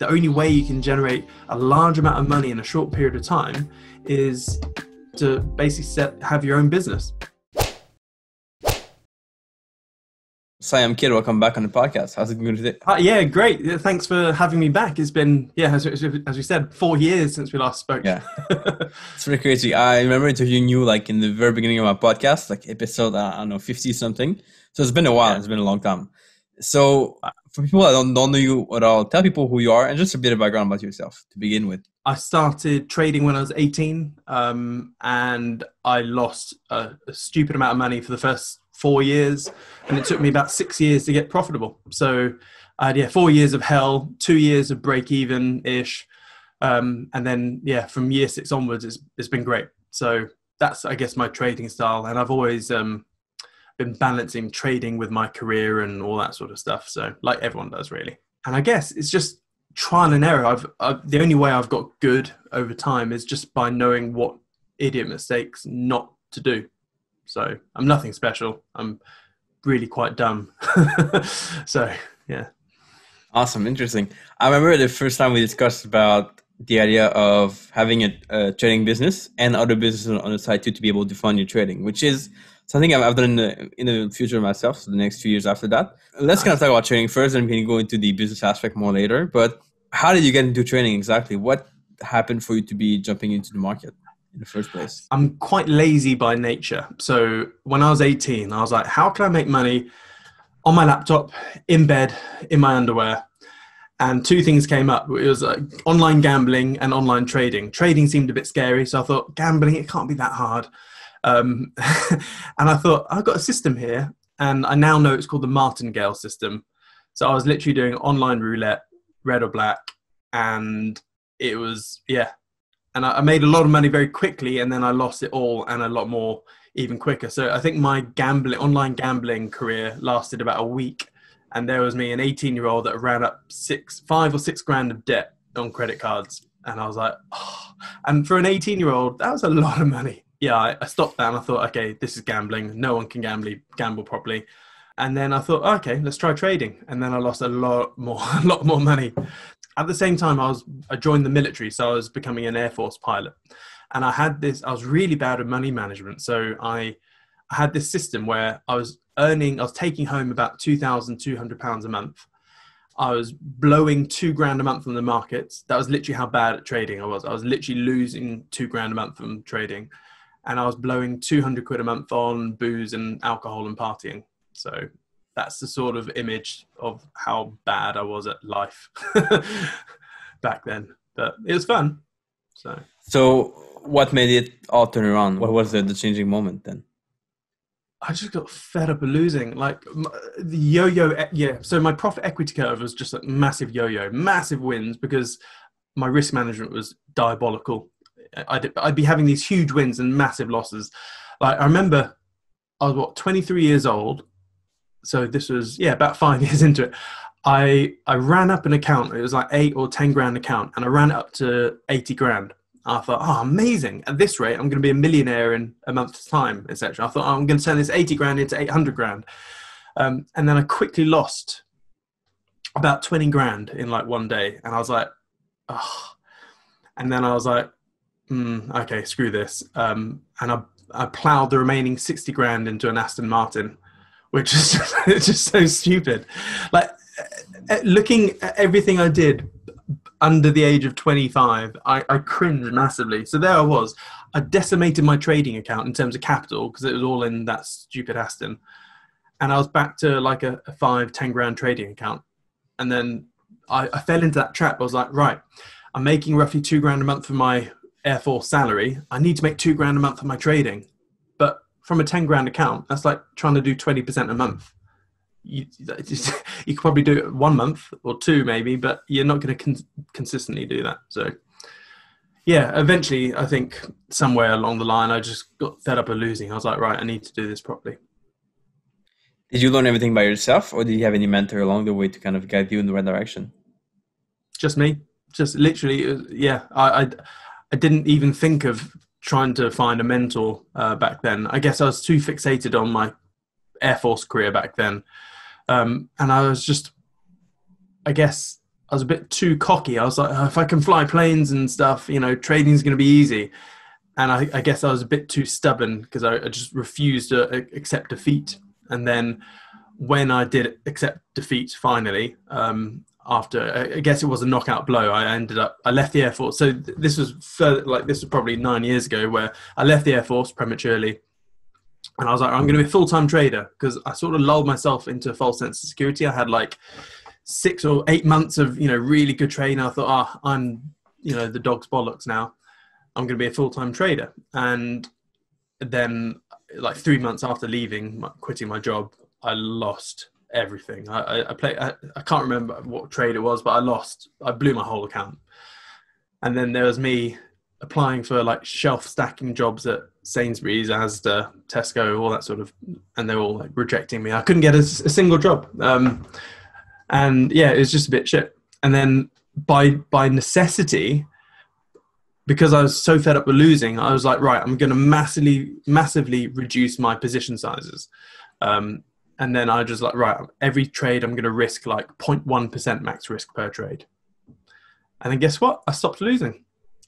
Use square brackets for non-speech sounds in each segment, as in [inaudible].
the only way you can generate a large amount of money in a short period of time is to basically set, have your own business. Siam Kidd, welcome back on the podcast. How's it going today? Uh, yeah, great. Yeah, Thanks for having me back. It's been, yeah, as, as we said, four years since we last spoke. Yeah. [laughs] it's pretty crazy. I remember interviewing you like in the very beginning of my podcast, like episode, I don't know, 50 something. So it's been a while. Yeah. It's been a long time. So uh, for people that don't, don't know you at all, tell people who you are and just a bit of background about yourself to begin with. I started trading when I was 18 um, and I lost a, a stupid amount of money for the first four years, and it took me about six years to get profitable. So I had yeah four years of hell, two years of break even ish, um, and then yeah from year six onwards, it's it's been great. So that's I guess my trading style, and I've always um, been balancing trading with my career and all that sort of stuff. So like everyone does really, and I guess it's just trial and error. I've, I've the only way I've got good over time is just by knowing what idiot mistakes not to do. So I'm nothing special. I'm really quite dumb. [laughs] so yeah. Awesome, interesting. I remember the first time we discussed about the idea of having a, a trading business and other businesses on the side too to be able to fund your trading, which is something I've, done in the, in the future myself. So the next few years after that, let's kind of talk about training first, and we can go into the business aspect more later. But how did you get into training exactly? What happened for you to be jumping into the market? in the first place? I'm quite lazy by nature. So when I was 18, I was like, how can I make money on my laptop, in bed, in my underwear? And two things came up. It was like online gambling and online trading. Trading seemed a bit scary, so I thought gambling it can't be that hard. Um, [laughs] and I thought I've got a system here, and I now know it's called the martingale system. So I was literally doing online roulette, red or black, and it was yeah and I, made a lot of money very quickly, and then I lost it all and a lot more even quicker. So I think my gambling, online gambling career lasted about a week, and there was me, an 18 year old that ran up six, five or six grand of debt on credit cards, and I was like, oh. and for an 18 year old, that was a lot of money. Yeah, I, stopped that and I thought, okay, this is gambling. No one can gamble gamble properly. And then I thought, okay, let's try trading. And then I lost a lot more, [laughs] a lot more money at the same time, I was I joined the military, so I was becoming an Air Force pilot, and I had this. I was really bad at money management, so I, I had this system where I was earning, I was taking home about two thousand two hundred pounds a month. I was blowing two grand a month from the markets. That was literally how bad at trading I was. I was literally losing two grand a month from trading, and I was blowing two hundred quid a month on booze and alcohol and partying. So that's the sort of image of how bad I was at life [laughs] back then. But it was fun. So, so what made it all turn around? What was the, the changing moment then? I just got fed up of losing. Like the yo-yo, yeah. So my profit equity curve was just a massive yo-yo, massive wins because my risk management was diabolical. I'd, I'd be having these huge wins and massive losses. Like I remember, I was what 23 years old, so this was yeah about five [laughs] years into it. I i ran up an account. It was like eight or ten grand account and i ran it up to 80 grand. I thought oh amazing. At this rate i'm going to be a millionaire in a month's time etc i thought oh, i'm going to turn this 80 grand into 800 grand. Um, and then i quickly lost about 20 grand in like one day. And i was like oh and then i was like mm, okay screw this um, and i i plowed the remaining 60 grand into an aston martin which is [laughs] just, so stupid. Like looking at everything I did under the age of 25, I, I cringed massively. So there I was. I decimated my trading account in terms of capital because it was all in that stupid Aston. And I was back to like a, a five, 10 grand trading account. And then I, I fell into that trap. I was like, right, I'm making roughly two grand a month for my Air Force salary. I need to make two grand a month for my trading But from a 10 grand account, that's like trying to do 20% a month. You, just, [laughs] you could probably do it one month or two maybe, but you're not going to con- consistently do that. So yeah, eventually I think somewhere along the line, I just got fed up of losing. I was like, right, I need to do this properly. Did you learn everything by yourself or did you have any mentor along the way to kind of guide you in the right direction? Just me, just literally. Uh, yeah. I, I, I didn't even think of trying to find a mentor uh, back then. I guess I was too fixated on my Air Force career back then. Um, and I was just, I guess, I was a bit too cocky. I was like, oh, if I can fly planes and stuff, you know, trading's going to be easy. And I, I, guess I was a bit too stubborn because I, I, just refused to accept defeat. And then when I did accept defeat finally, um, after I guess it was a knockout blow, I ended up I left the Air Force. So this was further, like this was probably nine years ago where I left the Air Force prematurely. And I was like, I'm going to be a full time trader because I sort of lulled myself into a false sense of security. I had like six or eight months of you know really good training. I thought, ah, oh, I'm you know the dog's bollocks now. I'm going to be a full time trader. And then, like three months after leaving, quitting my job, I lost everything. I, I, play. I, I can't remember what trade it was, but I lost. I blew my whole account. And then there was me applying for like shelf stacking jobs at Sainsbury's, Asda, Tesco, all that sort of, and they were all like rejecting me. I couldn't get a, a single job. Um, and yeah, it was just a bit shit. And then by by necessity, because I was so fed up with losing, I was like, right, I'm going to massively massively reduce my position sizes. Um, and then I just like, right, every trade I'm going to risk like 0.1% max risk per trade. And then guess what? I stopped losing.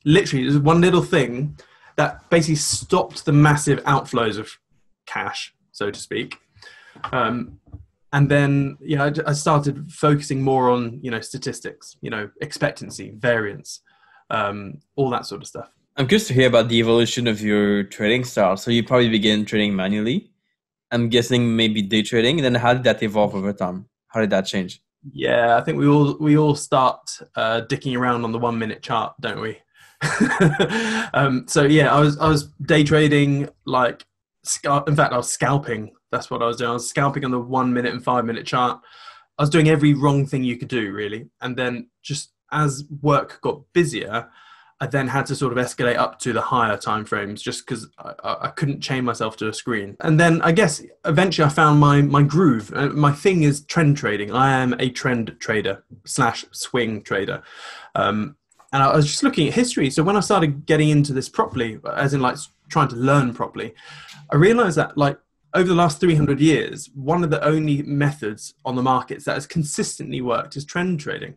Literally, there's one little thing that basically stopped the massive outflows of cash, so to speak. Um, and then you know I started focusing more on you know statistics, you know expectancy, variance, um, all that sort of stuff. I'm curious to hear about the evolution of your trading style. So you probably began trading manually. I'm guessing maybe day trading. Then how did that evolve over time? How did that change? Yeah, I think we all we all start uh, dicking around on the one minute chart, don't we? [laughs] um, so yeah, I was I was day trading like in fact I was scalping that's what I was doing. I was scalping on the one minute and five minute chart. I was doing every wrong thing you could do, really. And then just as work got busier, I then had to sort of escalate up to the higher time frames just because I, I, couldn't chain myself to a screen. And then I guess eventually I found my my groove. Uh, my thing is trend trading. I am a trend trader slash swing trader. Um, and I was just looking at history. So when I started getting into this properly, as in like trying to learn properly, I realized that like over the last 300 years, one of the only methods on the markets that has consistently worked is trend trading.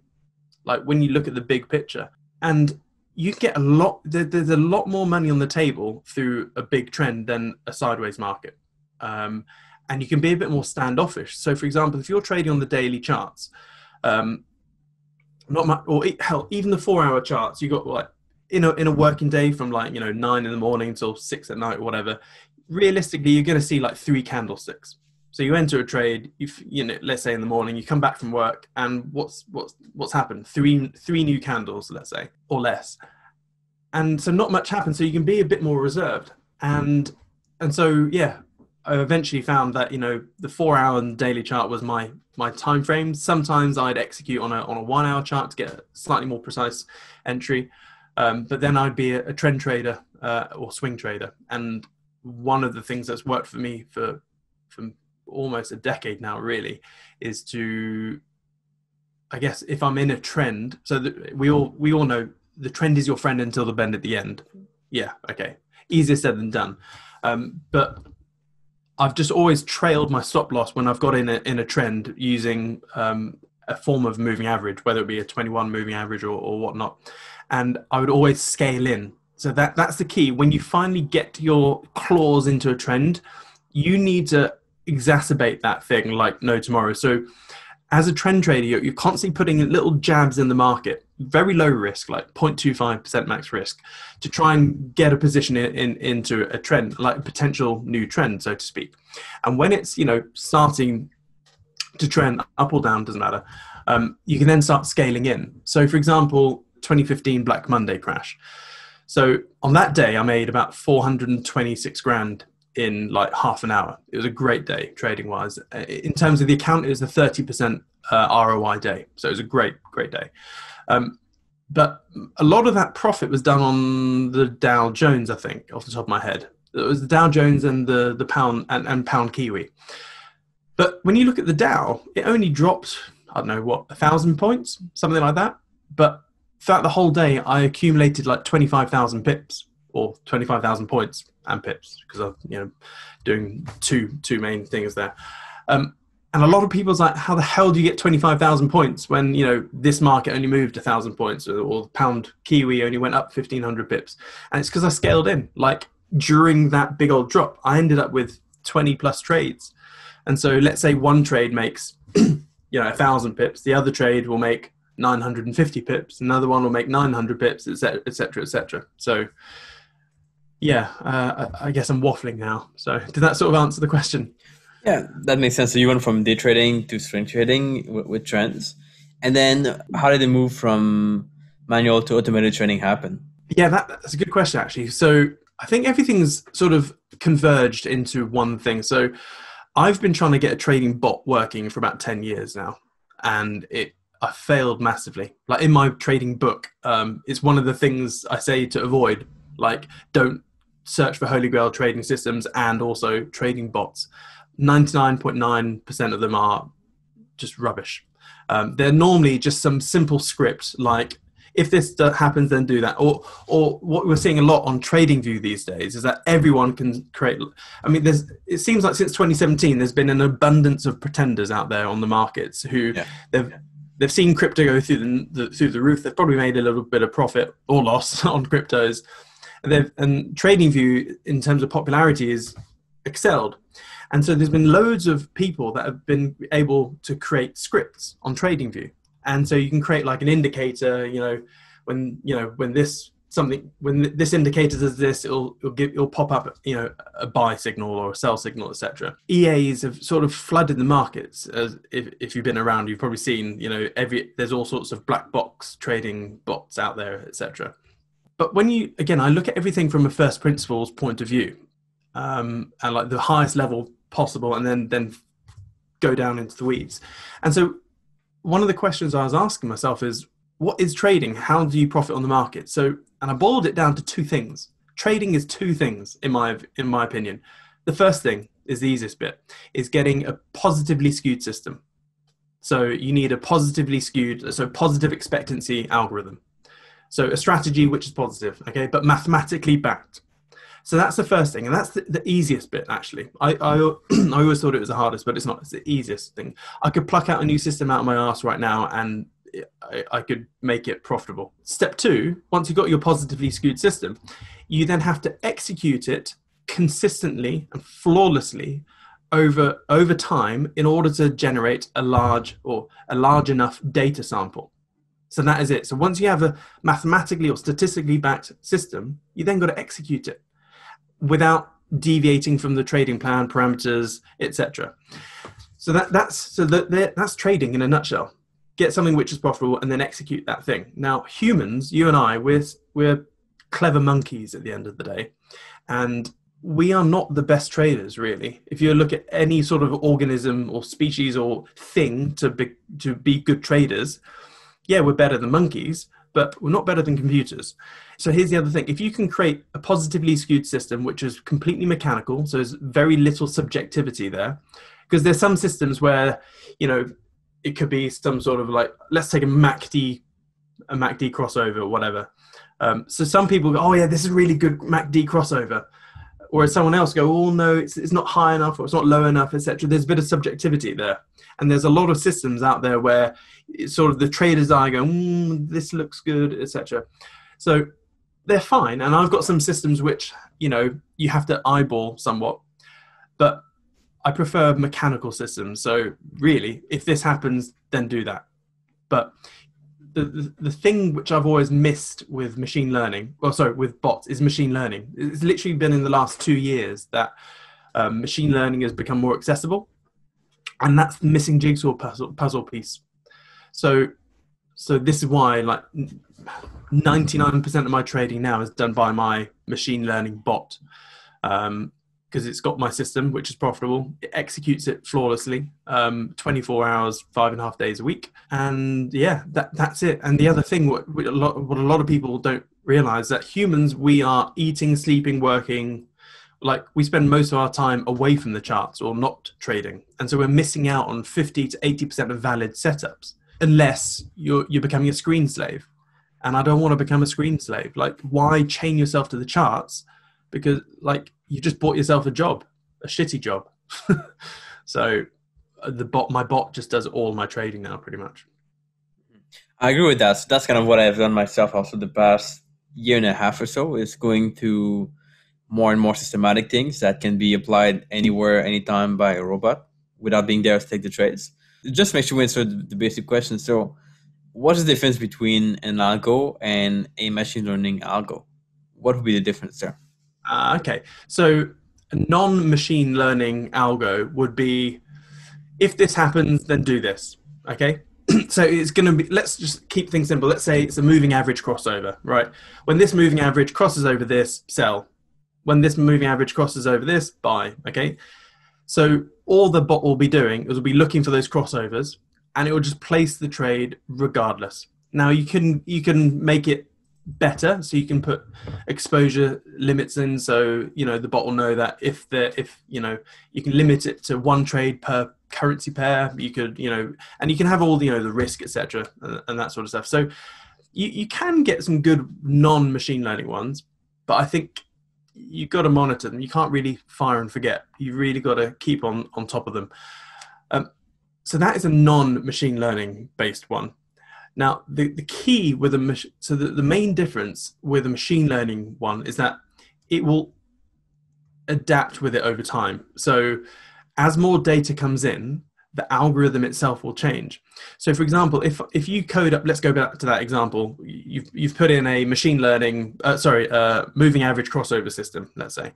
Like when you look at the big picture, and you get a lot, there's a lot more money on the table through a big trend than a sideways market. Um, and you can be a bit more standoffish. So, for example, if you're trading on the daily charts, um, not much, or hell, even the four-hour charts, you got like in a in a working day from like you know nine in the morning till six at night, or whatever realistically, you're going to see like three candlesticks. So you enter a trade, you you know, let's say in the morning, you come back from work, and what's what's what's happened? Three three new candles, let's say, or less, and so not much happens. So you can be a bit more reserved, and and so yeah, I eventually found that you know the four hour and daily chart was my my time frame. Sometimes I'd execute on a on a one hour chart to get a slightly more precise entry, um, but then I'd be a, a trend trader uh, or swing trader, and one of the things that's worked for me for almost a decade now really is to i guess if i'm in a trend so we all we all know the trend is your friend until the bend at the end. Yeah okay. Easier said than done. Um, but i've just always trailed my stop loss when i've got in a, in a trend using um, a form of moving average whether it be a 21 moving average or, or whatnot. And i would always scale in. So that that's the key. When you finally get your claws into a trend, you need to exacerbate that thing like no tomorrow. So as a trend trader, you're, you're constantly putting little jabs in the market, very low risk, like 0.25% max risk, to try and get a position in, in, into a trend, like a potential new trend, so to speak. And when it's you know starting to trend up or down, doesn't matter. Um, you can then start scaling in. So, for example, 2015 Black Monday crash. So on that day, I made about 426 grand in like half an hour. It was a great day trading wise. In terms of the account, it was a 30% uh, ROI day. So it was a great, great day. Um, but a lot of that profit was done on the Dow Jones, I think, off the top of my head. It was the Dow Jones and the, the pound and, and pound Kiwi. But when you look at the Dow, it only dropped, I don't know, what, a thousand points, something like that. But throughout the whole day, I accumulated like 25,000 pips or 25,000 points and pips because I'm, you know, doing two, two main things there. Um, and a lot of people's like, how the hell do you get 25,000 points when, you know, this market only moved thousand points or, or the pound Kiwi only went up 1500 pips. And it's because I scaled in. Like during that big old drop, I ended up with 20 plus trades. And so let's say one trade makes, [clears throat] you know, a thousand pips. The other trade will make 950 pips. Another one will make 900 pips, etc., etc., etc. So, yeah, uh, I guess I'm waffling now. So, did that sort of answer the question? Yeah, that makes sense. So you went from day trading to swing trading with, with trends, and then how did the move from manual to automated trading happen? Yeah, that, that's a good question actually. So I think everything's sort of converged into one thing. So I've been trying to get a trading bot working for about ten years now, and it I failed massively. Like in my trading book, um, it's one of the things I say to avoid. Like, don't search for holy grail trading systems and also trading bots. 99.9% of them are just rubbish. Um, they're normally just some simple script like if this happens then do that. Or or what we're seeing a lot on TradingView these days is that everyone can create i mean there's it seems like since 2017 there's been an abundance of pretenders out there on the markets who yeah. they've they've seen crypto go through the, the, through the roof. They've probably made a little bit of profit or loss [laughs] on cryptos and, TradingView in terms of popularity is excelled and so there's been loads of people that have been able to create scripts on TradingView. And so you can create like an indicator, you know, when you know when this something when this indicator does this, it'll it'll, give, it'll pop up, you know, a buy signal or a sell signal, etc. EAs have sort of flooded the markets. As if if you've been around, you've probably seen, you know, every there's all sorts of black box trading bots out there, etc. But when you again, I look at everything from a first principles point of view, um, and like the highest level possible and then then go down into the weeds. And so one of the questions i was asking myself is what is trading? How do you profit on the market? So and i boiled it down to two things. Trading is two things in my in my opinion. The first thing is the easiest bit is getting a positively skewed system. So you need a positively skewed so positive expectancy algorithm so a strategy which is positive okay but mathematically backed so that's the first thing, and that's the, the easiest bit. Actually, I, I [clears throat] I always thought it was the hardest, but it's not. It's the easiest thing. I could pluck out a new system out of my ass right now, and I, I could make it profitable. Step two: once you've got your positively skewed system, you then have to execute it consistently and flawlessly over over time in order to generate a large or a large enough data sample. So that is it. So once you have a mathematically or statistically backed system, you then got to execute it without deviating from the trading plan parameters, etc. So that that's so that that's trading in a nutshell. Get something which is profitable and then execute that thing. Now, humans, you and I, we're we're clever monkeys at the end of the day, and we are not the best traders really. If you look at any sort of organism or species or thing to be to be good traders, yeah, we're better than monkeys, but we're not better than computers. So here's the other thing: if you can create a positively skewed system which is completely mechanical, so there's very little subjectivity there, because there's some systems where you know it could be some sort of like let's take a MACD, a MACD crossover or whatever. Um, so some people go, oh yeah, this is really good MACD crossover, whereas someone else go, oh no, it's it's not high enough or it's not low enough, etc. There's a bit of subjectivity there, and there's a lot of systems out there where sort of the trader's eye go, mm, this looks good, etc. So they're fine. And I've got some systems which, you know, you have to eyeball somewhat. But I prefer mechanical systems. So really, if this happens, then do that. But the, the, thing which I've always missed with machine learning, well, sorry, with bots, is machine learning. It's literally been in the last two years that um, machine learning has become more accessible, and that's the missing jigsaw puzzle puzzle piece. So, so this is why like 99% of my trading now is done by my machine learning bot because it's got my system, which is profitable. It executes it flawlessly, um, 24 hours, five and a half days a week. And yeah, that, that's it. And the other thing, what, what, a lot, what a lot of people don't realize that humans, we are eating, sleeping, working, like we spend most of our time away from the charts or not trading. And so we're missing out on 50 to 80% of valid setups unless you're, you're becoming a screen slave and I don't want to become a screen slave. Like, why chain yourself to the charts? Because like you just bought yourself a job, a shitty job. [laughs] so uh, the bot my bot just does all my trading now pretty much I agree with that. So that's kind of what I've done myself also the past year and a half or so is going to more and more systematic things that can be applied anywhere, anytime by a robot without being there to take the trades. Just make sure we answer the, the basic question. So, what is the difference between an algo and a machine learning algo? What would be the difference there? Uh, okay, so non-machine learning algo would be if this happens, then do this. Okay, [clears throat] so it's going to be let's just keep things simple. Let's say it's a moving average crossover right? When this moving average crosses over this sell when this moving average crosses over this buy okay? So all the bot will be doing is will be looking for those crossovers and it will just place the trade regardless. Now you can you can make it better so you can put exposure limits in. So you know the bot will know that if the if you know you can limit it to one trade per currency pair you could you know and you can have all the you know the risk etc and, and that sort of stuff. So you, you can get some good non-machine learning ones but i think you've got to monitor them. You can't really fire and forget. You've really got to keep on on top of them. Um, so that is a non-machine learning based one now the, the key with a so the, the main difference with a machine learning one is that it will adapt with it over time so as more data comes in, the algorithm itself will change. So, for example, if if you code up, let's go back to that example. You've you've put in a machine learning, uh, sorry, uh, moving average crossover system, let's say,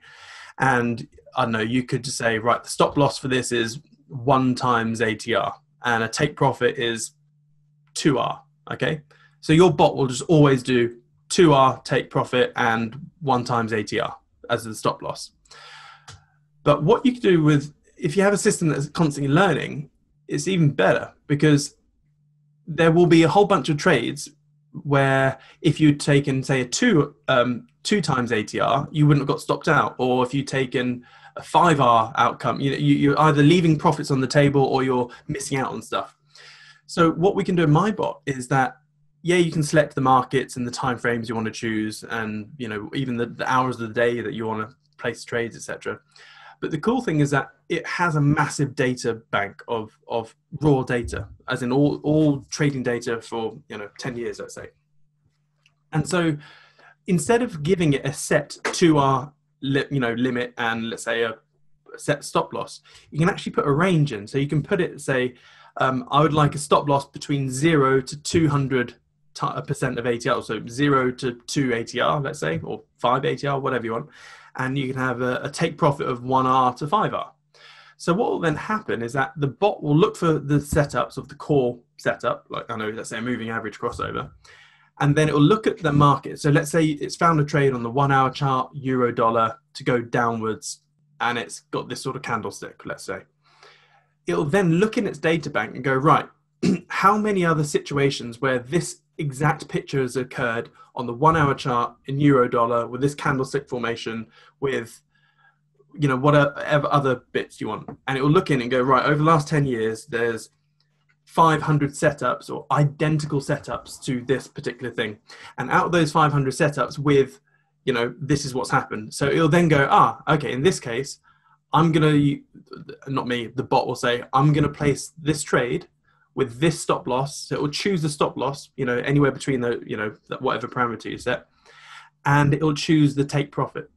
and I don't know, you could just say, right, the stop loss for this is one times ATR, and a take profit is two R. Okay, so your bot will just always do two R take profit and one times ATR as the stop loss. But what you can do with if you have a system that's constantly learning, it's even better because there will be a whole bunch of trades where if you'd taken say a two um, two times ATR, you wouldn't have got stopped out, or if you'd taken a five R outcome, you know, you, you're either leaving profits on the table or you're missing out on stuff. So what we can do in MyBot is that yeah, you can select the markets and the time frames you want to choose, and you know even the, the hours of the day that you want to place trades, etc. But the cool thing is that it has a massive data bank of, of raw data, as in all, all trading data for you know 10 years, let's say. And so instead of giving it a set to our li- you know limit and let's say a set stop loss, you can actually put a range in. So you can put it say, um, I would like a stop loss between zero to 200 percent of ATR, so zero to two ATR, let's say, or five ATR, whatever you want and you can have a, a take profit of 1R to 5R. So what will then happen is that the bot will look for the setups of the core setup, like I know, let's say a moving average crossover, and then it will look at the market. So let's say it's found a trade on the one hour chart, euro dollar, to go downwards, and it's got this sort of candlestick, let's say. It'll then look in its data bank and go, right, [clears throat] how many other situations where this exact picture has occurred on the one hour chart in euro dollar with this candlestick formation with you know whatever other bits you want? And it will look in and go right over the last 10 years there's 500 setups or identical setups to this particular thing. And out of those 500 setups with you know this is what's happened. So it'll then go ah okay in this case i'm gonna not me the bot will say i'm gonna place this trade with this stop loss. So it will choose the stop loss, you know, anywhere between the, you know, whatever parameter you set, and it will choose the take profit.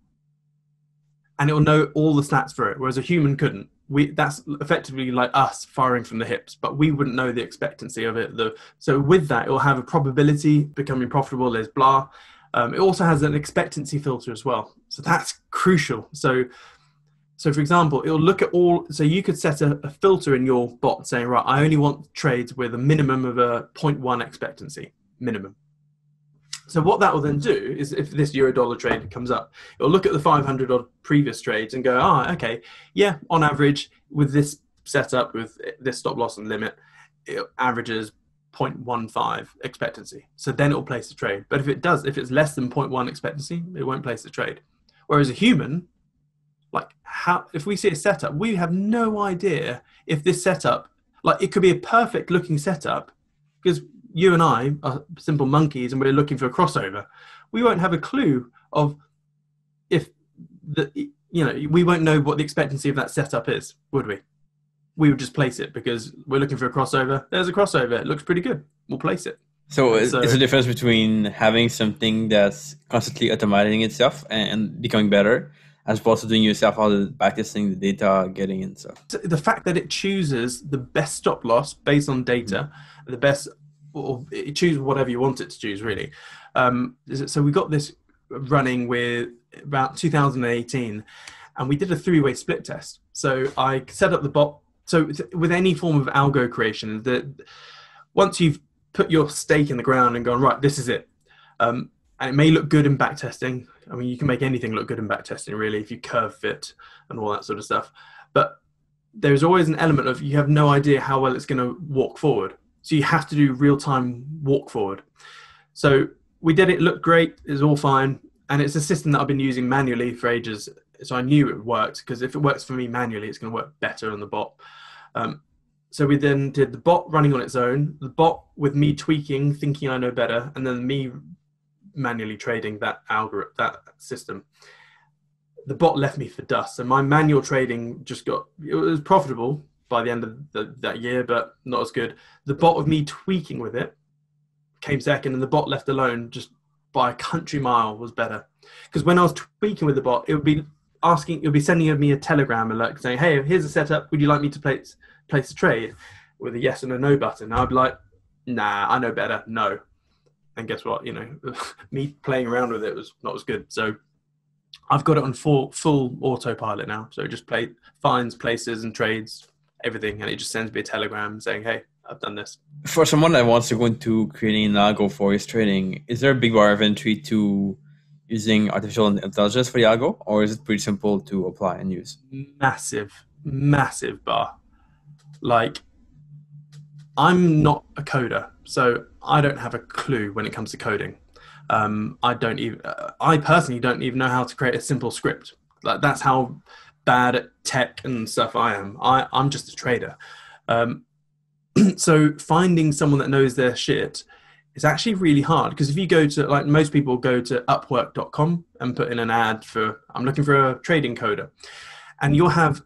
And it will know all the stats for it, whereas a human couldn't. We that's effectively like us firing from the hips, but we wouldn't know the expectancy of it. The so with that, it will have a probability becoming profitable. There's blah. Um, it also has an expectancy filter as well, so that's crucial. So so, for example, it'll look at all. So you could set a, a, filter in your bot saying, right, I only want trades with a minimum of a 0.1 expectancy minimum. So what that will then do is, if this euro dollar trade comes up, it'll look at the 500 odd previous trades and go, ah, oh, okay, yeah, on average with this setup with this stop loss and limit, it averages 0.15 expectancy. So then it will place the trade. But if it does, if it's less than 0.1 expectancy, it won't place the trade. Whereas a human like how if we see a setup we have no idea if this setup like it could be a perfect looking setup because you and i are simple monkeys and we're looking for a crossover we won't have a clue of if the you know we won't know what the expectancy of that setup is would we we would just place it because we're looking for a crossover. There's a crossover. It looks pretty good. We'll place it. So, uh, So- it's a difference between having something that's constantly automating itself and becoming better, as opposed to doing yourself all the backtesting the data, getting and stuff. So the fact that it chooses the best stop loss based on data, the best, or it chooses whatever you want it to choose, really. Um, so we got this running with about 2018, and we did a three-way split test. So I set up the bot. So with- with any form of algo creation, that once you've put your stake in the ground and gone right, this is it. Um, and it may look good in backtesting. I mean, you can make anything look good in backtesting, really, if you curve fit and all that sort of stuff. But there's always an element of you have no idea how well it's going to walk forward. So you have to do real time walk forward. So we did it, looked great, it was all fine. And it's a system that I've been using manually for ages. So I knew it worked because if it works for me manually, it's going to work better on the bot. Um, so we then did the bot running on its own, the bot with me tweaking, thinking I know better, and then me manually trading that algorithm, that system the bot left me for dust. So my manual trading just got it was profitable by the end of the, that year, but not as good. The bot of me tweaking with it came second, and the bot left alone just by a country mile was better. Because when I was tweaking with the bot, it would be asking, it would be sending me a telegram alert saying, "Hey, here's a setup. Would you like me to place place a trade?" With a yes and a no button. I'd be like, "Nah, I know better. No." And guess what? You know, [laughs] me playing around with it was not as good. So I've got it on full full autopilot now. So it just play finds places and trades everything, and it just sends me a telegram saying, "Hey, I've done this." For someone that wants to go into creating an algo for his trading, is there a big bar of entry to using artificial intelligence for the algo, or is it pretty simple to apply and use? Massive, massive bar. Like, I'm not a coder, so I don't have a clue when it comes to coding. Um, I don't even. Uh, I personally don't even know how to create a simple script. Like that's how bad at tech and stuff I am. I I'm just a trader. Um, [clears throat] so finding someone that knows their shit is actually really hard because if you go to like most people go to upwork.com and put in an ad for i'm looking for a trading coder and you'll have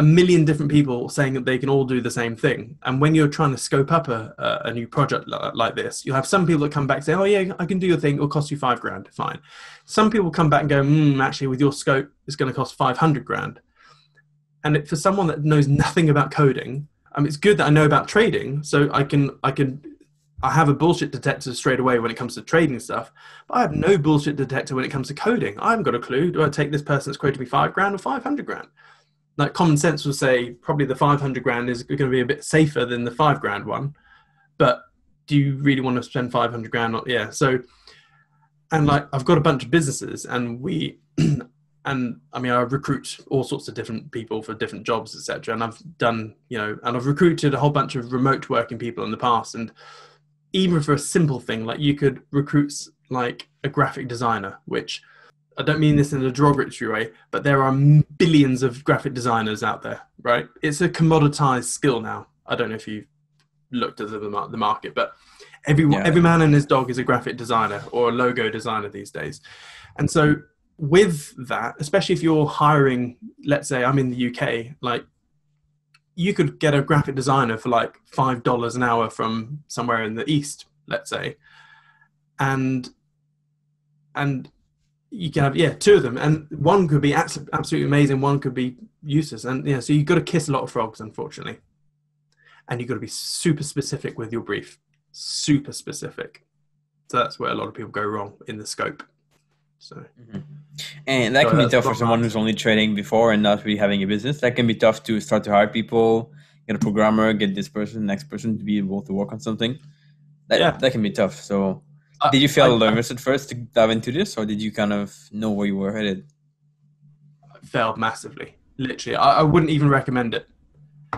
a million different people saying that they can all do the same thing and when you're trying to scope up a, a, new project li- like this you'll have some people that come back and say oh yeah i can do your thing it'll cost you five grand fine some people come back and go mm, actually with your scope it's going to cost 500 grand and it, for someone that knows nothing about coding um, it's good that I know about trading, so I can I can I have a bullshit detector straight away when it comes to trading stuff. But I have no bullshit detector when it comes to coding. I haven't got a clue. Do I take this person that's quoted me five grand or five hundred grand? Like common sense will say probably the five hundred grand is going to be a bit safer than the five grand one. But do you really want to spend five hundred grand? On, yeah. So, and like I've got a bunch of businesses, and we [clears throat] and I mean, I recruit all sorts of different people for different jobs, etc. And I've done, you know, and I've recruited a whole bunch of remote working people in the past. And even for a simple thing, like you could recruit like a graphic designer, which I don't mean this in a derogatory way, but there are billions of graphic designers out there, right? It's a commoditized skill now. I don't know if you've looked at the, the market, but every Yeah. every man and his dog is a graphic designer or a logo designer these days. And so with that, especially if you're hiring, let's say I'm in the UK, like you could get a graphic designer for like five dollars an hour from somewhere in the east, let's say, and and you can have yeah two of them, and one could be absolutely amazing, one could be useless, and yeah, so you've got to kiss a lot of frogs, unfortunately, and you've got to be super specific with your brief, super specific. So that's where a lot of people go wrong in the scope. So. Mm-hmm. And that So can be tough for someone who's only trading before and not really having a business. That can be tough to start to hire people, get a programmer, get this person, next person to be able to work on something. That Yeah. that can be tough. So, I- did you feel I- nervous at first to dive into this, or did you kind of know where you were headed? failed massively. Literally, I, I wouldn't even recommend it.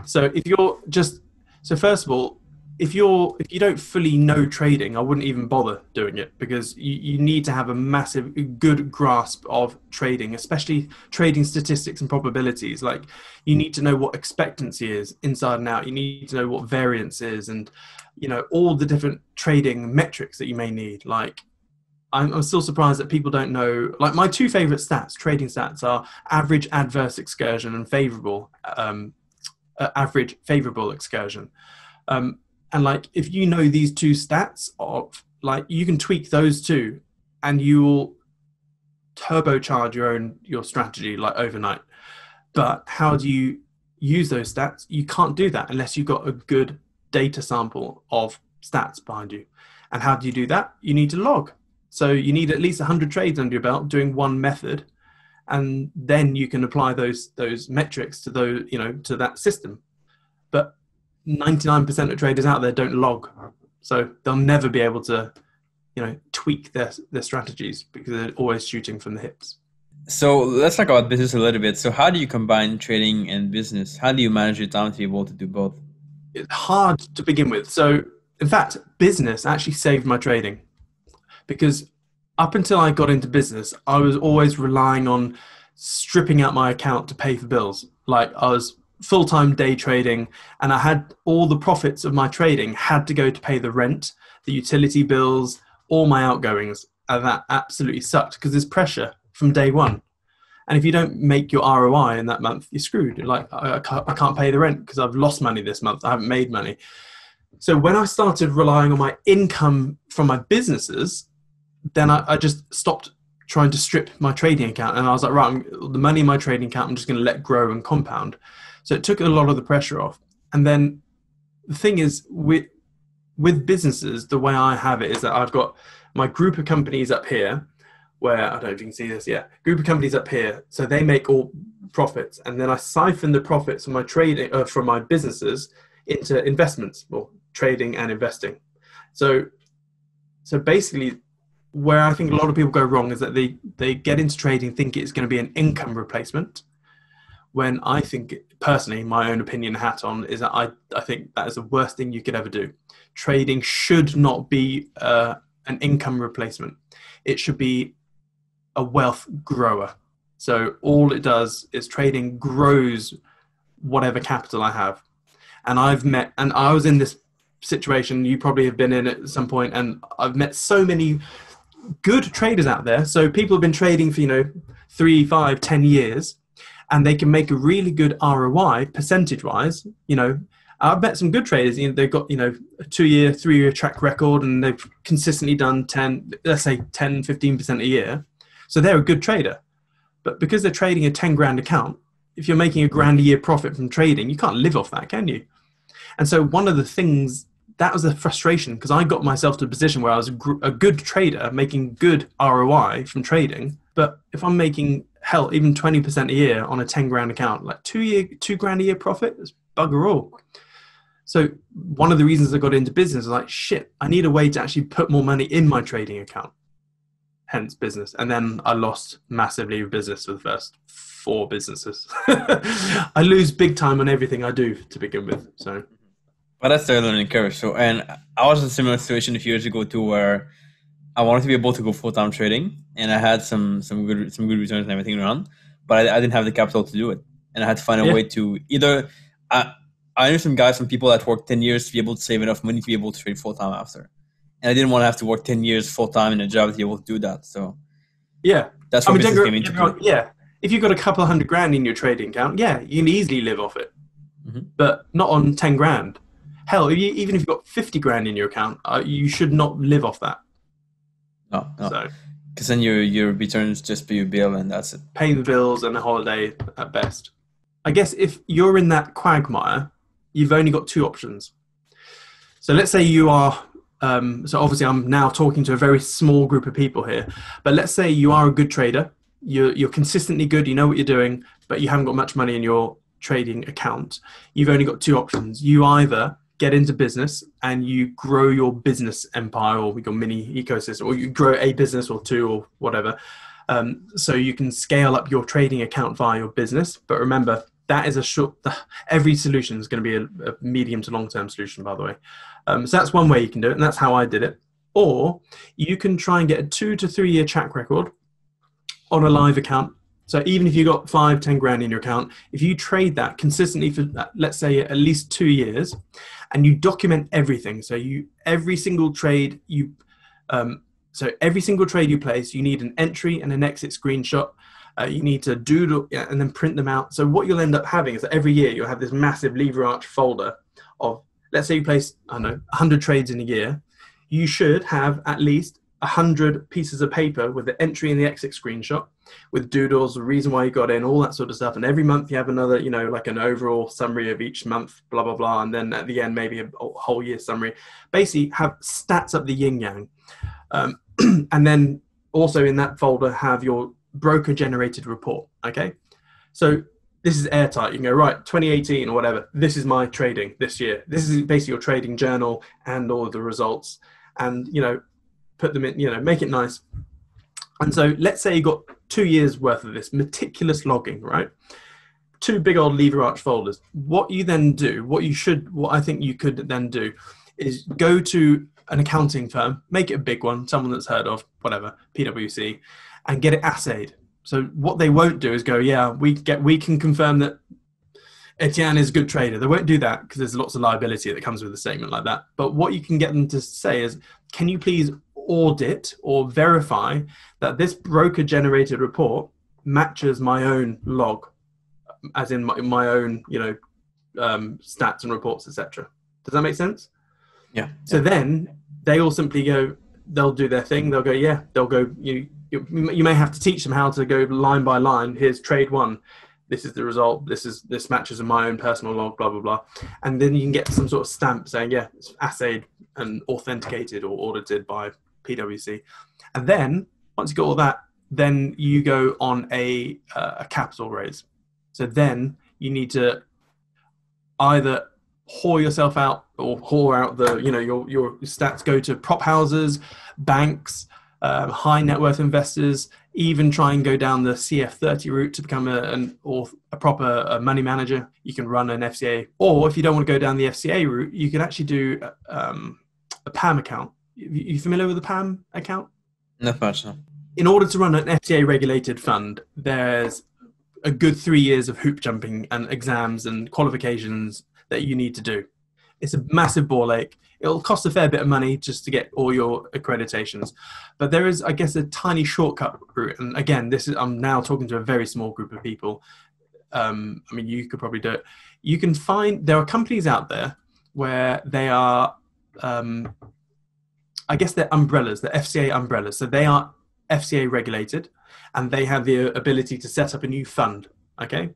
So if you're just so first of all, if you're if you don't fully know trading, I wouldn't even bother doing it because you, you need to have a massive good grasp of trading, especially trading statistics and probabilities. Like you need to know what expectancy is inside and out. You need to know what variance is and you know all the different trading metrics that you may need. Like I'm, I'm still surprised that people don't know. Like my two favorite stats, trading stats, are average adverse excursion and favorable um, uh, average favorable excursion. Um, and like if you know these two stats of like you can tweak those two and you will turbocharge your own your strategy like overnight. But how do you use those stats? You can't do that unless you've got a good data sample of stats behind you. And how do you do that? You need to log. So you need at least 100 trades under your belt doing one method and then you can apply those those metrics to those you know to that system but 99% of traders out there don't log. So they'll never be able to you know tweak their their strategies because they're always shooting from the hips. So let's talk about business a little bit. So how do you combine trading and business? How do you manage your time to be able to do both? It's hard to begin with. So in fact business actually saved my trading because up until I got into business, I was always relying on stripping out my account to pay for bills. Like I was full time day trading, and I had all the profits of my trading had to go to pay the rent, the utility bills, all my outgoings, and that absolutely sucked because there's pressure from day one. And if you don't make your ROI in that month, you're screwed. like I, I can't pay the rent because I've lost money this month. I haven't made money. So when I started relying on my income from my businesses, then I, I, just stopped trying to strip my trading account and I was like, right, I'm, the money in my trading account, I'm just going to let grow and compound. So it took a lot of the pressure off. And then the thing is, with, with businesses, the way I have it is that I've got my group of companies up here where I don't know if you can see this. Yeah, group of companies up here. So they make all profits, and then I siphon the profits from my trading uh, from my businesses into investments, or trading and investing. So, so basically, where I think a lot of people go wrong is that they they get into trading think it's going to be an income replacement. When I think personally, my own opinion hat on is that I I think that is the worst thing you could ever do. Trading should not be uh, an income replacement. It should be a wealth grower. So all it does is trading grows whatever capital I have. And I've met, and I was in this situation you probably have been in at some point, and I've met so many good traders out there. So people have been trading for, you know, three, five, ten years, and they can make a really good ROI percentage wise. You know, I've met some good traders, you know, they've got, you know, a two year, three year track record and they've consistently done 10, let's say 10, 15% a year. So they're a good trader. But because they're trading a 10 grand account, if you're making a grand a year profit from trading, you can't live off that, can you? And so one of the things that was a frustration because I got myself to a position where I was a, gr- a, good trader making good ROI from trading. But if I'm making hell even 20% a year on a 10 grand account, like two year, two grand a year profit, it's bugger all. So one of the reasons I got into business is like, shit, I need a way to actually put more money in my trading account. Hence business. And then I lost massively with business for the first four businesses. [laughs] I lose big time on everything I do to begin with. So but that's the learning curve. So, and I was in a similar situation a few years ago too, where I wanted to be able to go full time trading, and I had some some good some good returns and everything around, but I, I didn't have the capital to do it, and I had to find a yeah. way to either. I I knew some guys, some people that worked ten years to be able to save enough money to be able to trade full time after, and I didn't want to have to work ten years full time in a job to be able to do that. So, yeah, that's what I mean, business came into. Yeah, if you've got a couple hundred grand in your trading account, yeah, you can easily live off it, mm-hmm. but not on ten grand hell, even if you've got 50 grand in your account, uh, you should not live off that. No, no. So, because then your your returns just pay your bill and that's it. Paying the bills and a holiday at best. I guess if you're in that quagmire, you've only got two options. So let's say you are. Um, so obviously, I'm now talking to a very small group of people here. But let's say you are a good trader. You're you're consistently good. You know what you're doing, but you haven't got much money in your trading account. You've only got two options. You either get into business and you grow your business empire or your mini ecosystem, or you grow a business or two or whatever. Um, so you can scale up your trading account via your business. But remember, that is a short. [sighs] Every solution is going to be a, a medium to long term solution, by the way. Um, so that's one way you can do it, and that's how I did it. Or you can try and get a two to three year track record on a live account so even if you got five, ten grand in your account, if you trade that consistently for let's say at least two years, and you document everything, so you every single trade you um, So every single trade you place, you need an entry and an exit screenshot. Uh, you need to doodle and then print them out. So what you'll end up having is that every year you'll have this massive lever arch folder of, let's say you place, I don't know, 100 trades in a year. You should have at least 100 pieces of paper with the entry and the exit screenshot with doodles the reason why you got in all that sort of stuff. And every month you have another you know like an overall summary of each month blah blah blah. And then at the end maybe a whole year summary. Basically have stats up the yin yang. Um, [clears throat] and then also in that folder have your broker generated report okay? So this is airtight. You can go right 2018 or whatever. This is my trading this year. This is basically your trading journal and all the results. And you know put them in, you know, make it nice. And so let's say you got two years worth of this meticulous logging, right? Two big old lever arch folders. What you then do, what you should, what I think you could then do is go to an accounting firm, make it a big one, someone that's heard of, whatever, PwC, and get it assayed. So what they won't do is go, yeah, we get, we can confirm that Etienne is a good trader. They won't do that because there's lots of liability that comes with a statement like that. But what you can get them to say is, can you please audit or verify that this broker generated report matches my own log as in my, my own you know um, stats and reports etc does that make sense? Yeah. So yeah. then they all simply go they'll do their thing. They'll go yeah they'll go you, you you may have to teach them how to go line by line. Here's trade one. This is the result. This is this matches in my own personal log blah blah blah. And then you can get some sort of stamp saying yeah it's assayed and authenticated or audited by PwC. And then once you got all that, then you go on a, uh, a capital raise. So then you need to either whore yourself out or whore out the, you know, your, your stats go to prop houses, banks, uh, high net worth investors, even try and go down the CF30 route to become a, an, or a proper uh, money manager. You can run an FCA. Or if you don't want to go down the FCA route, you can actually do um, a PAMM account you familiar with the PAMM account? Not much, no. In order to run an FCA regulated fund, there's a good three years of hoop jumping and exams and qualifications that you need to do. It's a massive ball ache. It'll cost a fair bit of money just to get all your accreditations, but there is, I guess, a tiny shortcut route. And again, this is I'm now talking to a very small group of people. Um, I mean, you could probably do it. You can find there are companies out there where they are um, I guess they're umbrellas, the FCA umbrellas. So they are FCA regulated and they have the ability to set up a new fund. Okay.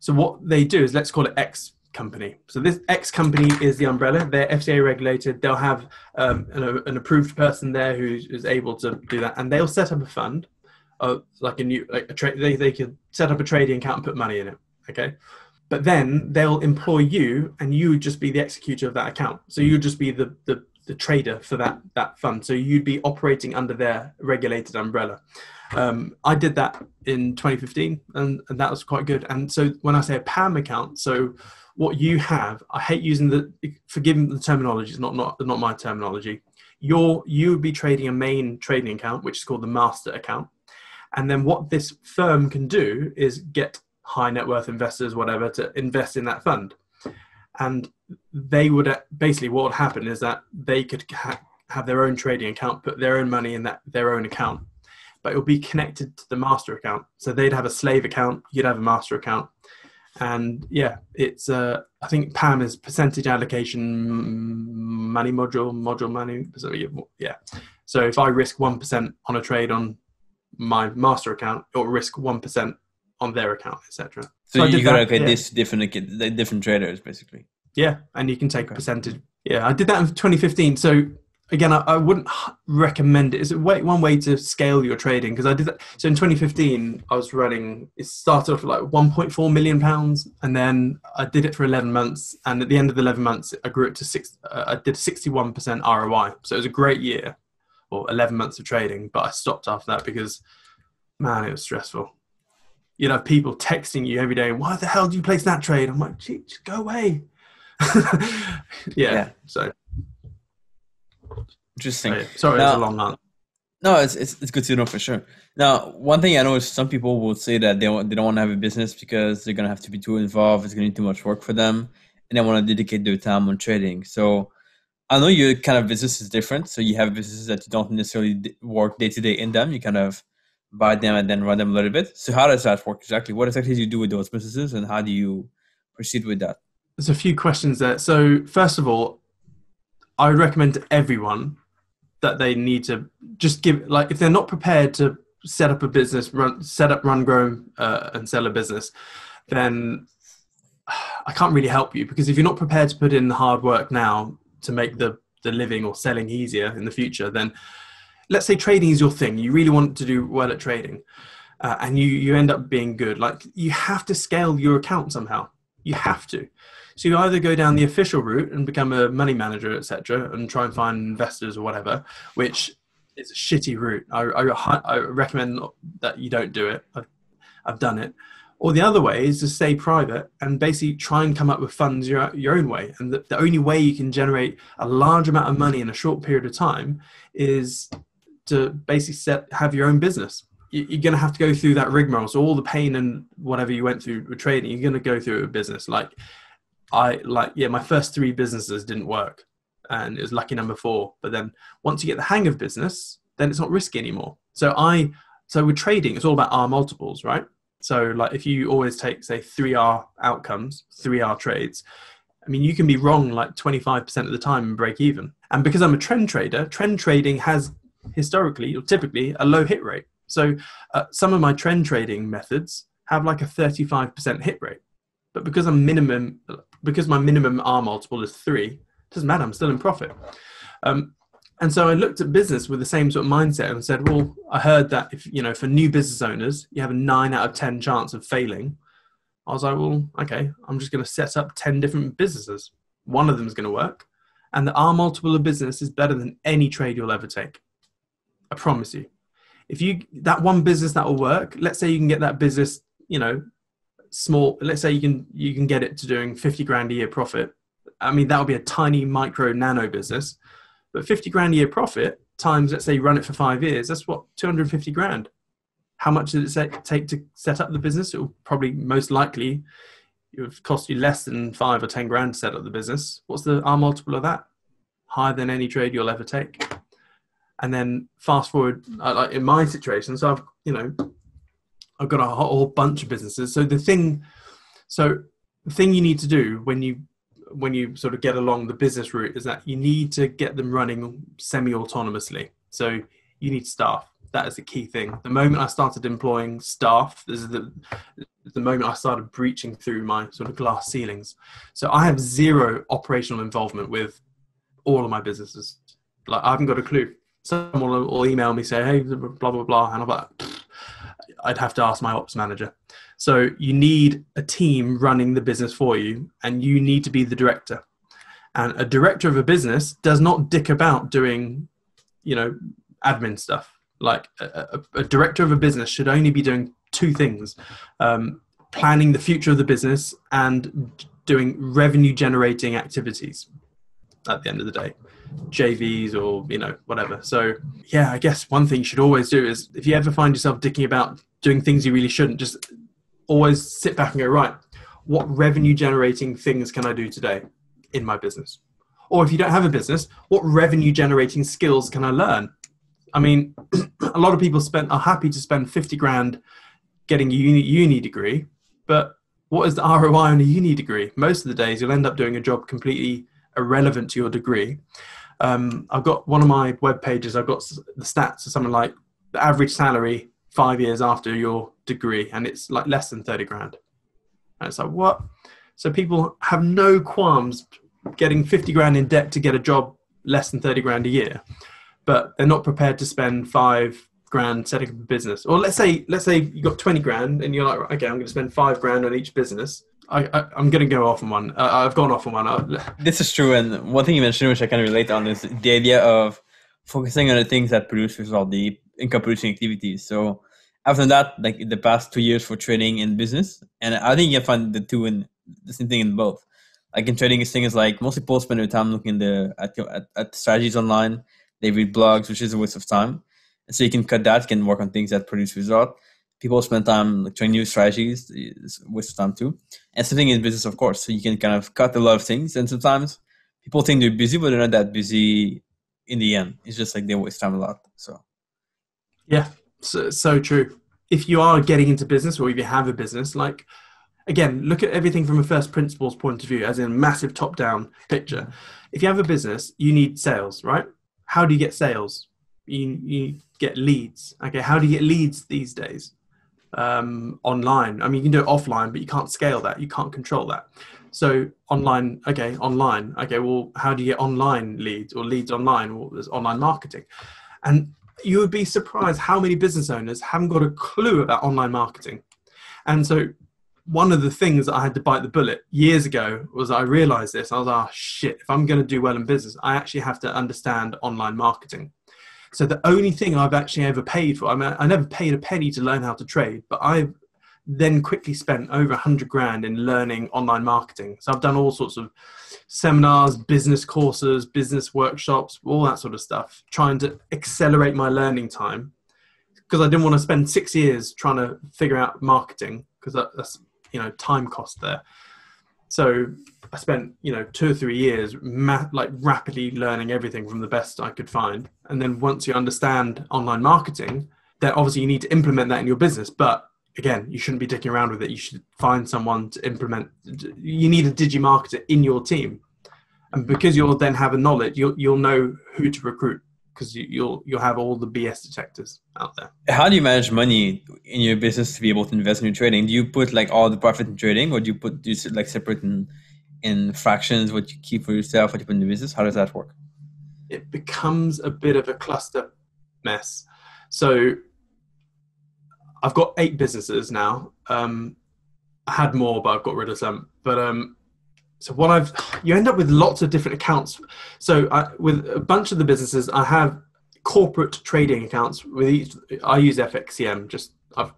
So what they do is let's call it X company. So this X company is the umbrella. They're FCA regulated. They'll have um, an, an, approved person there who is able to do that, and they'll set up a fund, uh, like a new like a trade. They they can set up a trading account and put money in it. Okay. But then they'll employ you, and you would just be the executor of that account. So you'd just be the, the the trader for that that fund. So you'd be operating under their regulated umbrella. Um, I did that in 2015, and, and that was quite good. And so when I say a PAMM account, so what you have, I hate using the forgive the terminology. It's not not not my terminology. You're you would be trading a main trading account, which is called the master account. And then what this firm can do is get high net worth investors, whatever, to invest in that fund and they would basically what would happen is that they could ha- have their own trading account, put their own money in that their own account, but it would be connected to the master account. So they'd have a slave account, you'd have a master account, and yeah, it's uh, I think PAMM is percentage allocation money module module money. So yeah, so if I risk one percent on a trade on my master account, it'll risk one percent on their account, etc. So, so you got to get yeah. this different different traders basically. Yeah, and you can take okay. a percentage. Yeah, I did that in 2015. So again, I, I wouldn't recommend it. It's a way, one way to scale your trading because I did that. So in 2015, I was running. It started off like 1.4 million pounds, and then I did it for 11 months. And at the end of the 11 months, I grew it to six. Uh, I did 61% ROI. So it was a great year, or 11 months of trading. But I stopped after that because, man, it was stressful you'd have people texting you every day, why the hell do you place that trade? I'm like, just go away. [laughs] yeah, yeah, So interesting. Yeah. Sorry, now, it's a long answer. No, it's, it's it's good to know for sure. Now, one thing I know is some people will say that they want, they don't want to have a business because they're gonna have to be too involved. It's gonna be too much work for them, and they want to dedicate their time on trading. So, I know your kind of business is different. So you have businesses that you don't necessarily work day to day in them. You kind of buy them and then run them a little bit. So how does that work exactly? What exactly do you do with those businesses, and how do you proceed with that? There's a few questions there. So first of all, I would recommend to everyone that they need to just give like if they're not prepared to set up a business, run, set up, run, grow, uh, and sell a business, then I can't really help you because if you're not prepared to put in the hard work now to make the the living or selling easier in the future, then let's say trading is your thing. You really want to do well at trading, uh, and you you end up being good. Like you have to scale your account somehow. You have to. So you either go down the official route and become a money manager, etc., and try and find investors or whatever, which is a shitty route. I, I, I recommend that you don't do it. I've, I've done it. Or the other way is to stay private and basically try and come up with funds your, your own way. And the, the only way you can generate a large amount of money in a short period of time is to basically set, have your own business. You, are going to have to go through that rigmarole. So all the pain and whatever you went through with trading, you're going to go through a business. Like I like, yeah, my first three businesses didn't work and it was lucky number four. But then once you get the hang of business, then it's not risky anymore. So I, so with trading, it's all about R multiples, right? So like if you always take say three R outcomes, three R trades, I mean you can be wrong like 25% of the time and break even. And because I'm a trend trader, trend trading has historically or typically a low hit rate. So uh, some of my trend trading methods have like a 35% hit rate. But because I'm minimum because my minimum R multiple is three, doesn't matter. I'm still in profit. Um, and so I looked at business with the same sort of mindset and said, well, I heard that if you know for new business owners you have a nine out of ten chance of failing. I was like, well, okay, I'm just going to set up ten different businesses. One of them is going to work, and the R multiple of business is better than any trade you'll ever take. I promise you. If you that one business that will work, let's say you can get that business, you know, small. Let's say you can you can get it to doing fifty grand a year profit I mean, that would be a tiny micro nano business, but 50 grand a year profit times, let's say you run it for five years, that's what, 250 grand. How much did it take to set up the business? It will probably most likely it would cost you less than five or 10 grand to set up the business. What's the R multiple of that? Higher than any trade you'll ever take. And then fast forward, like in my situation, so I've, you know, I've got a whole bunch of businesses. So the thing, so the thing you need to do when you when you sort of get along the business route is that you need to get them running semi-autonomously. So you need staff. That is the key thing. The moment I started employing staff, this is the the moment I started breaching through my sort of glass ceilings. So I have zero operational involvement with all of my businesses. Like I haven't got a clue. Someone will email me say, "Hey, blah blah blah," and I'm like, I'd have to ask my ops manager. So you need a team running the business for you, and you need to be the director. And a director of a business does not dick about doing, you know, admin stuff. Like a, a, a director of a business should only be doing two things: um, planning the future of the business and doing revenue generating activities. At the end of the day, JVs or you know whatever. So yeah, I guess one thing you should always do is if you ever find yourself dicking about doing things you really shouldn't, just always sit back and go, right, what revenue generating things can I do today in my business? Or if you don't have a business, what revenue generating skills can I learn? I mean, [clears throat] a lot of people spend are happy to spend 50 grand getting a uni, uni degree, but what is the ROI on a uni degree? Most of the days you'll end up doing a job completely irrelevant to your degree. Um, I've got one of my web pages, I've got the stats of something like the average salary five years after your degree and it's like less than 30 grand. And it's like, what? So people have no qualms getting 50 grand in debt to get a job less than 30 grand a year, but they're not prepared to spend five grand setting up a business. Or let's say, let's say you got 20 grand and you're like, okay, I'm going to spend five grand on each business. I, I, am going to go off on one. I've gone off on one. this is true. And one thing you mentioned, which I can relate on, is the idea of focusing on the things that produce result, the income producing activities. So after that, like in the past two years for trading in business, and I think you find the two in the same thing in both. Like in trading, this thing is like most people spend their time looking the at, at, at strategies online. They read blogs, which is a waste of time. And so you can cut that. You can work on things that produce result. People spend time like trying new strategies. Uh, it's a waste time too. And same thing in business, of course. So you can kind of cut a lot of things, and sometimes people think they're busy, but they're not that busy in the end. It's just like they waste time a lot. So yeah, so, so true. If you are getting into business or if you have a business, like again, look at everything from a first principles point of view, as in a massive top down picture. If you have a business, you need sales, right? How do you get sales? You, you get leads. Okay, how do you get leads these days? Um, online. I mean, you can do it offline, but you can't scale that. You can't control that. So online, okay, online. Okay, well, how do you get online leads or leads online? Well, there's online marketing. And you would be surprised how many business owners haven't got a clue about online marketing. And so one of the things that I had to bite the bullet years ago was I realized this. I was, oh shit, if I'm going to do well in business, I actually have to understand online marketing. So the only thing I've actually ever paid for, I mean, I never paid a penny to learn how to trade, but I've then quickly spent over a hundred grand in learning online marketing. So I've done all sorts of seminars, business courses, business workshops, all that sort of stuff, trying to accelerate my learning time because I didn't want to spend six years trying to figure out marketing because that's you know time cost there so i spent you know two or three years ma- like rapidly learning everything from the best i could find and then once you understand online marketing then obviously you need to implement that in your business but again you shouldn't be dicking around with it you should find someone to implement you need a digi marketer in your team and because you'll then have a knowledge you'll, you'll know who to recruit because you, you'll you'll have all the BS detectors out there. How do you manage money in your business to be able to invest in your trading? Do you put like all the profit in trading, or do you put do you like separate in in fractions what you keep for yourself, what you put in the business? How does that work? It becomes a bit of a cluster mess. So I've got eight businesses now. Um, I had more, but I've got rid of some. But um, so what I've you end up with lots of different accounts. So I, with a bunch of the businesses, I have corporate trading accounts with each. I use FXCM. Just I've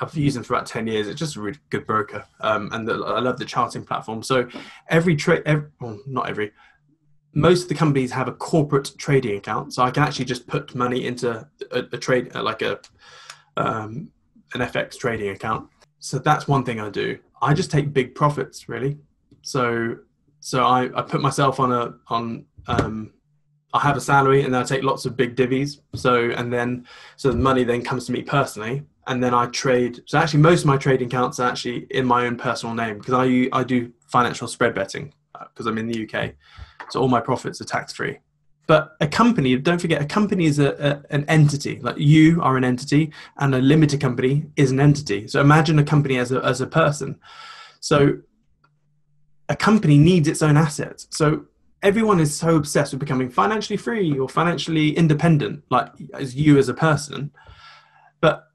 I've used them for about ten years. It's just a really good broker, um, and the, I love the charting platform. So every trade, well, not every, most of the companies have a corporate trading account, so I can actually just put money into a, a trade like a um, an FX trading account. So that's one thing I do. I just take big profits really. So so I, I put myself on a on um, I have a salary and I take lots of big divvies. So and then so the money then comes to me personally, and then I trade. So actually, most of my trading accounts are actually in my own personal name because I I do financial spread betting because uh, I'm in the UK, so all my profits are tax free. But a company, don't forget, a company is a, a, an entity. Like you are an entity, and a limited company is an entity. So imagine a company as a as a person. So a company needs its own assets. So everyone is so obsessed with becoming financially free or financially independent, like as you as a person. But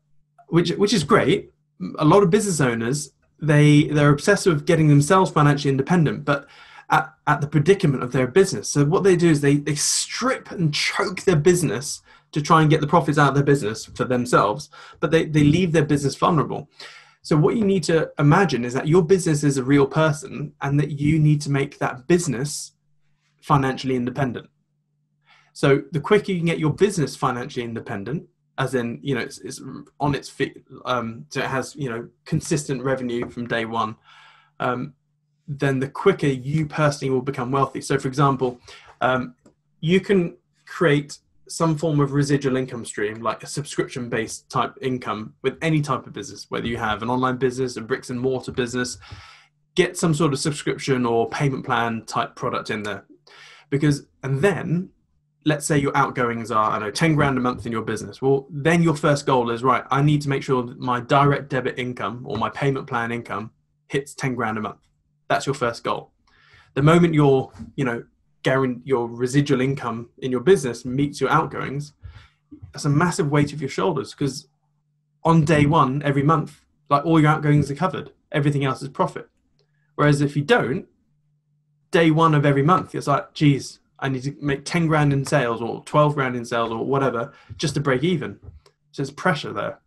which which is great. A lot of business owners they they're obsessed with getting themselves financially independent, but at, at the predicament of their business. So what they do is they they strip and choke their business to try and get the profits out of their business for themselves, but they, they leave their business vulnerable. So, what you need to imagine is that your business is a real person and that you need to make that business financially independent. So, the quicker you can get your business financially independent, as in, you know, it's, it's on its feet, um, so it has, you know, consistent revenue from day one, um, then the quicker you personally will become wealthy. So, for example, um, you can create some form of residual income stream, like a subscription based type income with any type of business, whether you have an online business, a bricks and mortar business, get some sort of subscription or payment plan type product in there. Because, and then let's say your outgoings are, I know, 10 grand a month in your business. Well, then your first goal is, right, I need to make sure that my direct debit income or my payment plan income hits 10 grand a month. That's your first goal. The moment you're, you know, your residual income in your business meets your outgoings, that's a massive weight of your shoulders because on day one every month, like all your outgoings are covered, everything else is profit. Whereas if you don't, day one of every month, it's like, geez, I need to make 10 grand in sales or 12 grand in sales or whatever just to break even. So there's pressure there.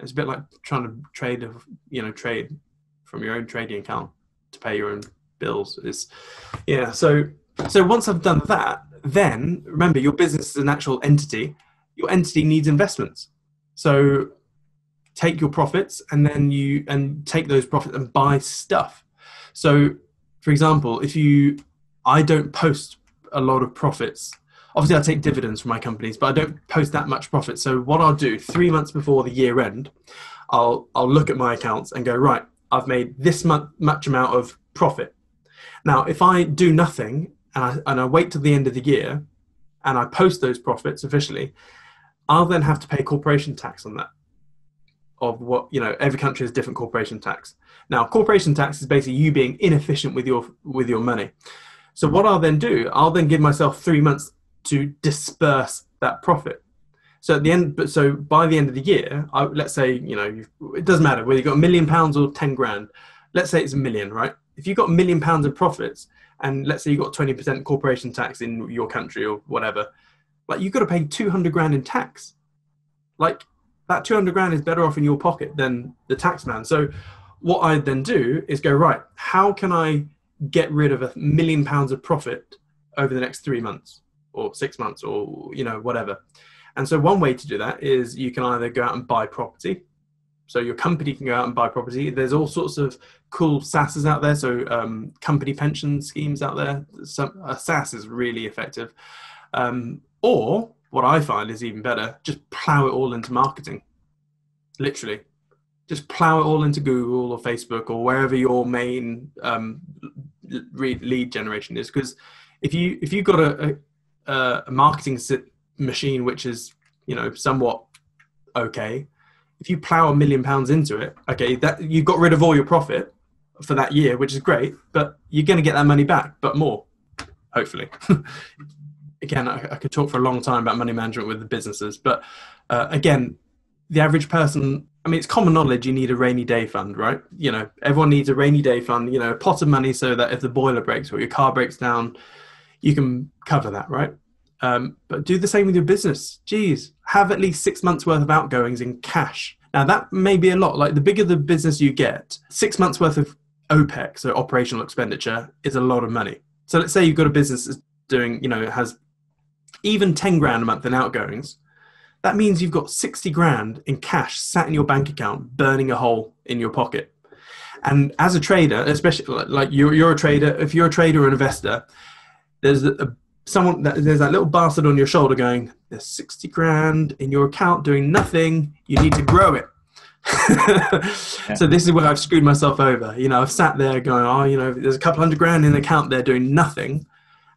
It's a bit like trying to trade, you know, trade from your own trading account to pay your own bills. It's, yeah. So so once I've done that, then remember your business is an actual entity. Your entity needs investments. So take your profits and then you and take those profits and buy stuff. So for example, if you I don't post a lot of profits. Obviously, I take dividends from my companies, but I don't post that much profit. So what I'll do three months before the year end, I'll I'll look at my accounts and go right. I've made this much much amount of profit. Now, if I do nothing and I and I wait till the end of the year, and I post those profits officially, I'll then have to pay corporation tax on that. Of what you know, every country has different corporation tax. Now, corporation tax is basically you being inefficient with your with your money. So what I'll then do, I'll then give myself three months to disperse that profit. So at the end, but so by the end of the year, I, let's say you know it doesn't matter whether you've got a million pounds or ten grand. Let's say it's a million, right? If you've got a million pounds of profits, and let's say you've got twenty percent corporation tax in your country or whatever, like you've got to pay two hundred grand in tax. Like that two hundred grand is better off in your pocket than the tax man. So what I then do is go right. How can I get rid of a million pounds of profit over the next three months or six months or you know whatever. And so one way to do that is you can either go out and buy property. So your company can go out and buy property. There's all sorts of cool SSAS's out there. So um, company pension schemes out there. Some, a sas is really effective. Um, or what i find is even better just plow it all into marketing. Literally just plow it all into Google or Facebook or wherever your main um, lead generation is. Because if you if you've got a, a, a marketing machine which is you know somewhat okay, if you plow a million pounds into it, okay, that you got rid of all your profit for that year, which is great, but you're going to get that money back, but more, hopefully. [laughs] again, I, I, could talk for a long time about money management with the businesses, but uh, again, the average person I mean, it's common knowledge you need a rainy day fund, right? You know, everyone needs a rainy day fund, you know, a pot of money so that if the boiler breaks or your car breaks down, you can cover that, right? Um, but do the same with your business. Geez, have at least six months worth of outgoings in cash. Now, that may be a lot. Like the bigger the business you get, six months worth of OPEX, so operational expenditure, is a lot of money. So let's say you've got a business that's doing, you know, it has even 10 grand a month in outgoings that means you've got 60 grand in cash sat in your bank account, burning a hole in your pocket. And as a trader, especially like you're, you're a trader, if you're a trader or an investor, there's a, a someone that there's that little bastard on your shoulder going, "There's 60 grand in your account doing nothing. You need to grow it." [laughs] yeah. So this is where I've screwed myself over. You know, I've sat there going, "Oh, you know, there's a couple hundred grand in the account there doing nothing,"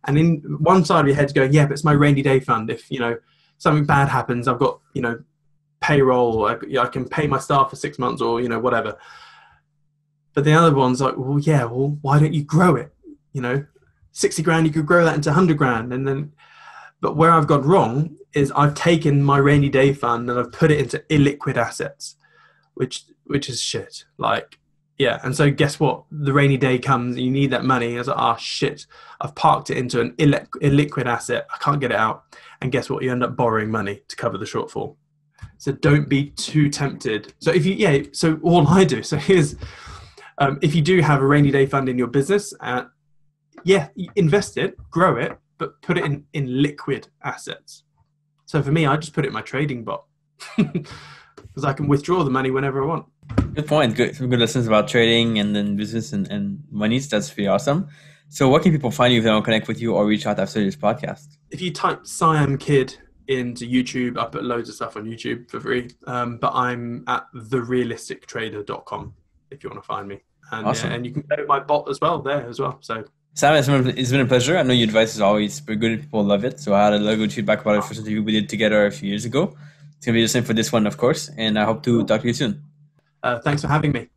and in one side of your head's going, "Yeah, but it's my rainy day fund. If you know, something bad happens, I've got you know payroll, I, I can pay my staff for six months or you know whatever. But the other one's like, well, yeah, well, why don't you grow it? You know, sixty grand, you could grow that into hundred grand, and then. But where I've gone wrong is I've taken my rainy day fund and I've put it into illiquid assets, which which is shit. Like yeah, and so guess what? The rainy day comes, you need that money. I was like, ah, oh, shit, I've parked it into an illiquid asset. I can't get it out. And guess what? You end up borrowing money to cover the shortfall. So don't be too tempted. So if you, yeah, so all I do, [laughs] so here's, um, if you do have a rainy day fund in your business, uh, yeah, invest it, grow it, but put it in, in liquid assets. So for me, I just put it in my trading bot [laughs] because I can withdraw the money whenever I want. Good point. Good, some good lessons about trading and then business and, and money. That's pretty awesome. So, what can people find you if they want to connect with you or reach out after this podcast? If you type Siam Kidd into YouTube, I put loads of stuff on YouTube for free. Um, but I'm at therealistictrader.com if you want to find me. And, awesome. and you can go my bot as well there as well. So Sam, it's been, it's been a pleasure. I know your advice is always pretty good. People love it. So I had a lot of good feedback about it for interview we did together a few years ago. It's gonna be the same for this one, of course. And I hope to talk to you soon. Uh, thanks for having me.